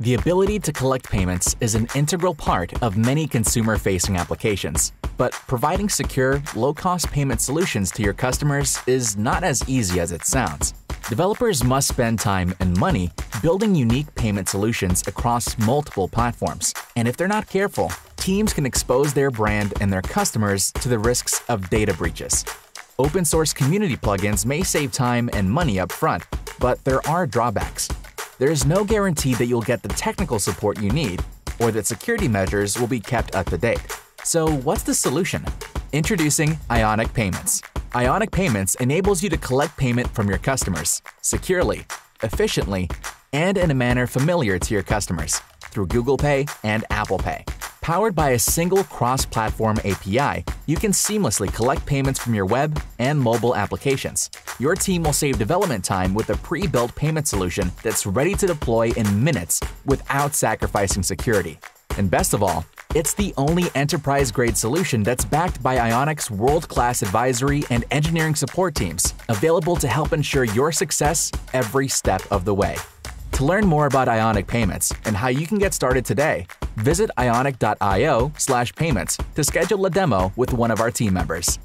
The ability to collect payments is an integral part of many consumer facing applications, but providing secure, low cost payment solutions to your customers is not as easy as it sounds. Developers must spend time and money building unique payment solutions across multiple platforms, and if they're not careful, teams can expose their brand and their customers to the risks of data breaches. Open source community plugins may save time and money up front, but there are drawbacks there is no guarantee that you'll get the technical support you need or that security measures will be kept up to date. So, what's the solution? Introducing Ionic Payments. Ionic Payments enables you to collect payment from your customers securely, efficiently, and in a manner familiar to your customers through Google Pay and Apple Pay. Powered by a single cross platform API, you can seamlessly collect payments from your web and mobile applications. Your team will save development time with a pre built payment solution that's ready to deploy in minutes without sacrificing security. And best of all, it's the only enterprise grade solution that's backed by Ionic's world class advisory and engineering support teams, available to help ensure your success every step of the way. To learn more about Ionic Payments and how you can get started today, visit ionic.io/payments to schedule a demo with one of our team members.